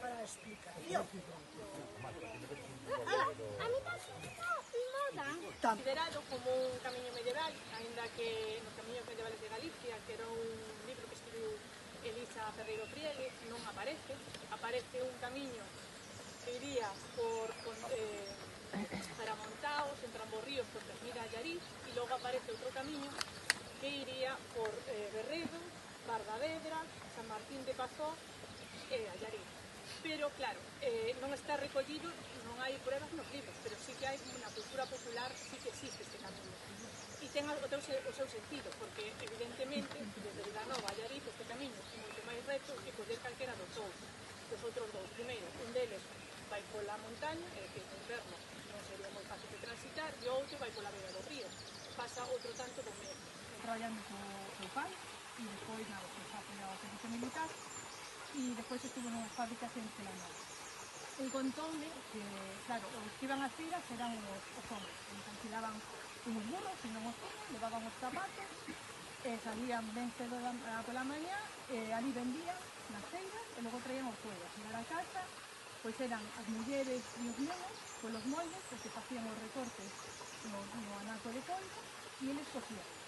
Para explicar. Yo. A moda. considerado como un camiño medieval, ainda que nos camiños medievales de Galicia, que era un libro que escribiu Elisa Ferreiro Priele, non aparece, aparece un camiño que iría por, por eh, para Montaos, entre ambos ríos, por Termira a Yarís, e logo aparece outro camiño que iría por eh, Berredo, Bardavedra, San Martín de Pazó eh, a Llarín. Pero, claro, eh, non está recollido, non hai pruebas nos libros, pero sí que hai unha cultura popular, sí que existe este camiño. E ten o, teu, o seu sentido, porque, evidentemente, desde Vilanova a Llarín, este camiño é moito máis reto que poder calquera dos dous, dos outros dous. Primeiro, un deles vai pola montaña, é que no inverno non sería moi fácil de transitar, e outro vai pola beira do río, pasa outro tanto do medio. Traballando co seu pai, e depois na, na, na, na, na, na, despois estuvo nunha fábrica Celanova. E contoume que, claro, os que iban a firas eran os, os hombres, que alquilaban unos burros, senón os finos, levaban os zapatos, e salían ben cedo da, pola mañá, e eh, ali vendían nas feiras, e logo traían os juegos. E a casa, pois eran as mulleres e os nenos, polos moldes, porque facían os recortes no, no anaco de polvo, e eles cosían.